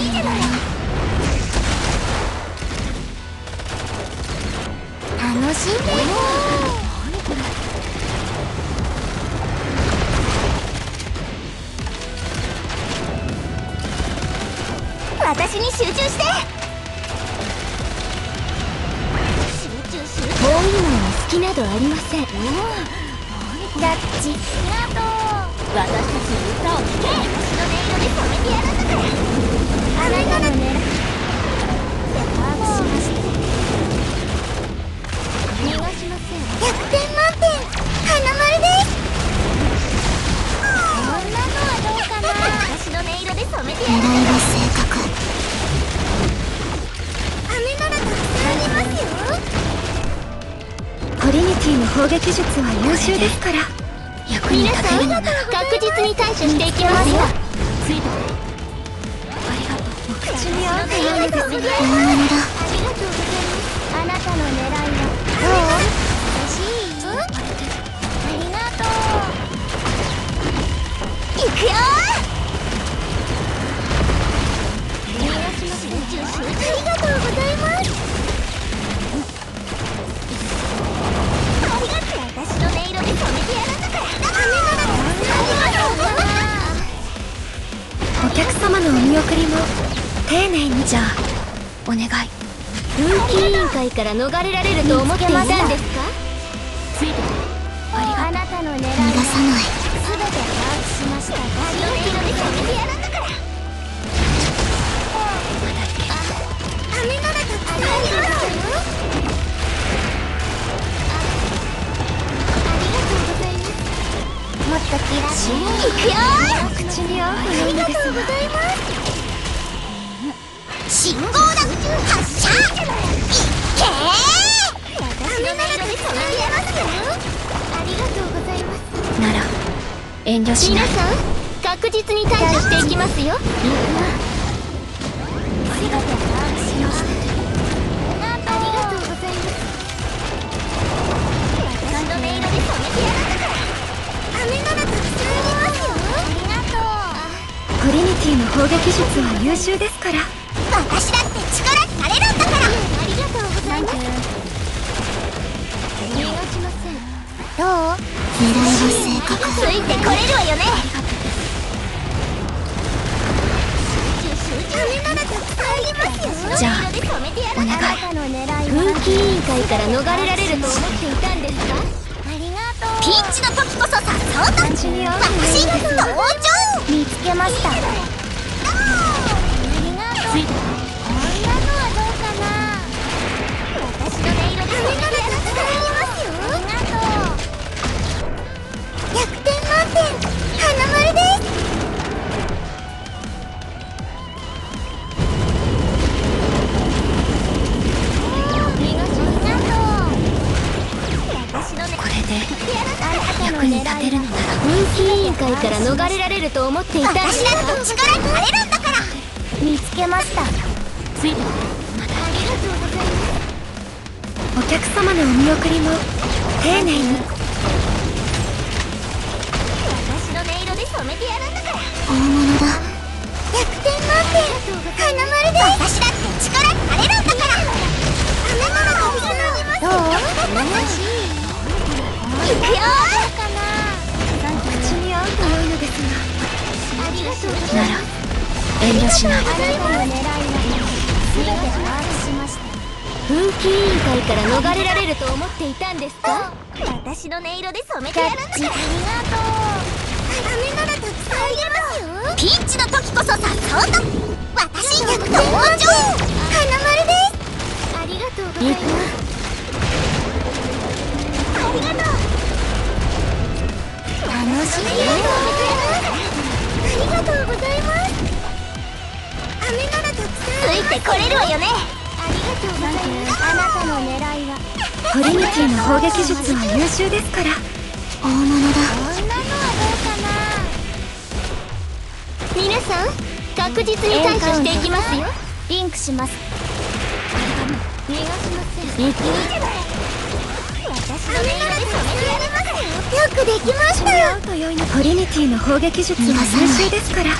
いいじゃない楽しんで。何これ私に集中して集中集中こういうのは好きなどありませんダッチありがとう私たちの歌を聴け私の音色で。染めてィの砲撃術は優秀ですから。役に皆さん立てるのなら確実に対処していきますよ。ついてありがとうお口に合うとうございます。本物だあなたの狙いは。どう欲しい。ありがとう。いくよ丁寧にじゃあお願い。風紀委員会から逃れられると思っていたんですか？ありがとう逃がさないて把握しました私の音色で染めてやるんだからありますよありがとうございます。もっとキラッいくよ口に合うかありがとうございます信号だ発射いっけー私の音色で染めてやますよありがとうございます。なら遠慮しない皆さん確実に対処していきますよありがとう。しましたありがとうございます私の音色で染めてやら飴ならたくさんありますよありがとうトリニティの砲撃術は優秀ですから。私だって力になれるんだからありがとう。ございます逃がしませんどう狙いは正確ついてこれるわよねじゃあお願いの狙いは風紀委員会から逃れられると思っていたんですかありがとうピンチの時こそさそうと口に合う私登場見つけましたあのねこれであなたの役に立てるのなら風紀委員会から。逃れられると思っていた私だって力になれる。んだから見つけましたありがとついて。うございますお客様のお見送りも丁寧に。私の音色で染めてやるんだからよかな口に合うと良いのですが。ありがとうなら遠慮しないあなたの狙いは全て把握しました風紀委員会から逃れられると思っていたんです。か私の音色で染めてやるんだからありがとう飴ならたくさんあります。よピンチの時こそさっそうと私登場花丸です。ありがとうございます。ついてこれるわよね。ありがとうございます。あなたの狙いは。トリニティの砲撃術は優秀ですから。大物だ。こんなのはどうかな。皆さん確実に対処していきますよ。リンクします。逃がしませんいいじゃない私の音色で染めてやりますよよくできました。合うと良いのトリニティの砲撃術は優秀ですから